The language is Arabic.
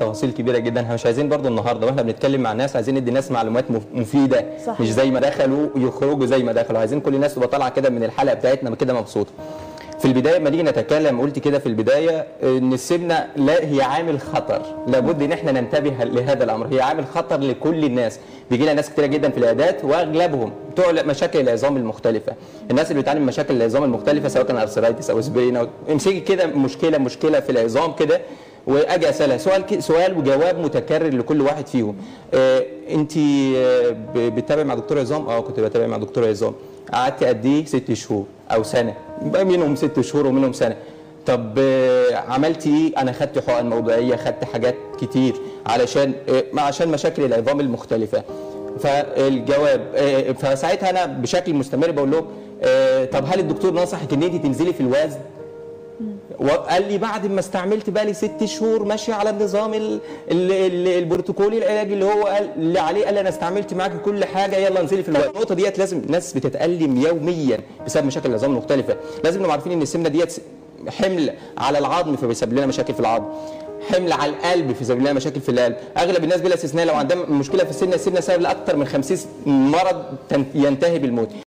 تفاصيل كبيرة جدا. إحنا مش عايزين برضو النهارده وإحنا بنتكلم مع الناس عايزين ندي الناس معلومات مف- مفيدة. صحيح. مش زي ما دخلوا يخرجوا زي ما دخلوا. عايزين كل الناس تبقى طالعة كده من الحلقة بتاعتنا كده مبسوطة. في البداية لما نيجي نتكلم قلت كده في البداية إن السمنة لا هي عامل خطر. لابد إن إحنا ننتبه لهذا الأمر. هي عامل خطر لكل الناس. بيجي لنا ناس كتيرة جدا في العيادات وأغلبهم بتوع مشاكل العظام المختلفة. الناس اللي بتعاني من مشاكل العظام المختلفة سواء كان arthritis أو sprain أو امسكي كده مشكلة مشكلة في العظام كده وأجي أسألها. سؤال سؤال وجواب متكرر لكل واحد فيهم. آه انت آه ب- بتتابع مع دكتور عظام؟ آه كنت بتابع مع دكتور عظام. قعدت قد إيه؟ ست شهور أو سنة. منهم ست شهور ومنهم سنة. طب آه، عملت إيه؟ أنا خدت حقن موضعيه خدت حاجات كتير علشان آه، عشان مشاكل العظام المختلفة. فالجواب فساعتها أنا بشكل مستمر بقول لهم طب هل الدكتور نصحك إن أنت تنزلي في الوزن؟ وقال لي بعد ما استعملت بقى لي ست شهور ماشيه على النظام ال ال ال البروتوكولي العلاجي اللي هو قال اللي عليه قال لي أنا استعملت معاك كل حاجة يلا انزلي في الوقت. النقطة ديت لازم ناس بتتألم يوميا بسبب مشاكل العظام المختلفة. لازم نبقى عارفين إن السمنة ديت حمل على العظم فبيسبب لنا مشاكل في العظم. حمل على القلب فبيسبب لنا مشاكل في القلب. أغلب الناس بلا استثناء لو عندها مشكلة في السمنة السمنة سبب لاكثر من 50 مرض ينتهي بالموت.